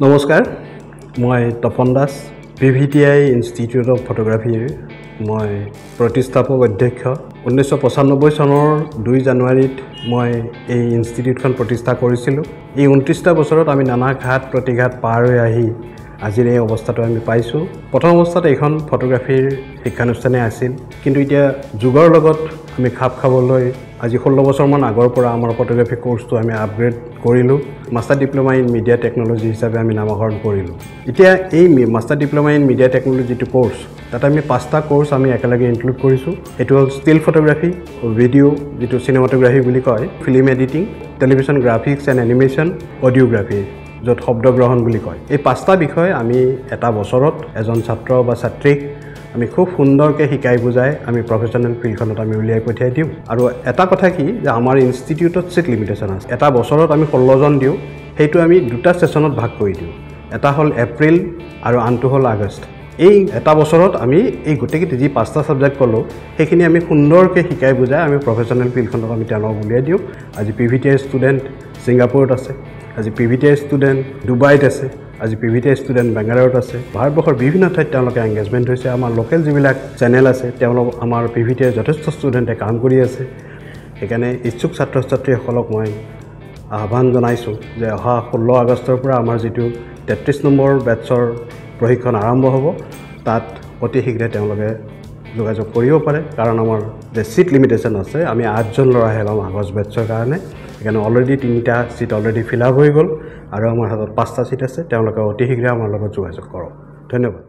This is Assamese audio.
নমস্কাৰ মই Tapan Das P V T I institute of ফটোগ্ৰাফীৰ মই প্ৰতিষ্ঠাপক অধ্যক্ষ। ঊনৈছশ পঁচানব্বৈ চনৰ দুই জানুৱাৰীত মই এই ইনষ্টিটিউটখন প্ৰতিষ্ঠা কৰিছিলোঁ। এই ঊনত্ৰিছটা বছৰত আমি নানা ঘাট প্ৰতিঘাত পাৰ হৈ আহি আজিৰ এই অৱস্থাটো আমি পাইছোঁ। প্ৰথম অৱস্থাত এইখন ফটোগ্ৰাফীৰ শিক্ষানুষ্ঠানেই আছিল। কিন্তু এতিয়া যুগৰ লগত আমি খাপ খাবলৈ আজি ষোল্ল বছৰমান আগৰ পৰা আমাৰ ফটোগ্ৰাফী কৰ্চটো আমি আপগ্ৰেড কৰিলোঁ। Master diploma in media technology হিচাপে আমি নামকৰণ কৰিলোঁ। এতিয়া এই master diploma in media technology যিটো কৰ্চ তাত আমি পাঁচটা কৰ্চ আমি একেলগে ইনক্লুড কৰিছোঁ। সেইটো হ'ল ষ্টিল ফটোগ্ৰাফী ভিডিঅ' যিটো চিনেমাটোগ্ৰাফী বুলি কয় film editing television graphics and animation audiography য'ত শব্দগ্ৰহণ বুলি কয়। এই পাঁচটা বিষয় আমি এটা বছৰত এজন ছাত্ৰ বা ছাত্ৰীক আমি খুব সুন্দৰকৈ শিকাই বুজাই আমি প্ৰফেচনেল ফিল্ডখনত আমি উলিয়াই পঠিয়াই দিওঁ। আৰু এটা কথা কি যে আমাৰ ইনষ্টিটিউটত ছিট লিমিটেশ্যন আছে। এটা বছৰত আমি ষোল্লজন দিওঁ সেইটো আমি দুটা ছেশ্যনত ভাগ কৰি দিওঁ। এটা হ'ল এপ্ৰিল আৰু আনটো হ'ল আগষ্ট এই এটা বছৰত আমি এই গোটেইকেইটা যি পাঁচটা ছাবজেক্ট ক'লোঁ সেইখিনি আমি সুন্দৰকৈ শিকাই বুজাই আমি প্ৰফেচনেল ফিল্ডখনত আমি তেওঁলোকক উলিয়াই দিওঁ। আজি P V T I student ছিংগাপুৰত আছে। আজি P V T I student ডুবাইত আছে। আজি পি ভি টি ষ্টুডেণ্ট বেংগালুৰুত আছে। ভাৰতবৰ্ষৰ বিভিন্ন ঠাইত তেওঁলোকে এংগেজমেণ্ট হৈছে। আমাৰ লোকেল যিবিলাক চেনেল আছে তেওঁলোক আমাৰ পি ভি টি আই যথেষ্ট ষ্টুডেণ্টে কাম কৰি আছে। সেইকাৰণে ইচ্ছুক ছাত্ৰ ছাত্ৰীসকলক মই আহ্বান জনাইছোঁ যে অহা ষোল্ল আগষ্টৰ পৰা আমাৰ যিটো তেত্ৰিছ নম্বৰ বেটছৰ প্ৰশিক্ষণ আৰম্ভ হ'ব তাত অতি শীঘ্ৰে তেওঁলোকে যোগাযোগ কৰিব পাৰে। কাৰণ আমাৰ যে ছিট লিমিটেশ্যন আছে আমি আঠজন ল'ৰাহে ল'ম আগষ্ট বেটছৰ কাৰণে। সেইকাৰণে অলৰেডি তিনিটা ছিট অলৰেডি ফিল আপ হৈ গ'ল। আৰু আমাৰ হাতত পাঁচটা ছিট আছে তেওঁলোকে অতি শীঘ্ৰে আমাৰ লগত যোগাযোগ কৰক। ধন্যবাদ।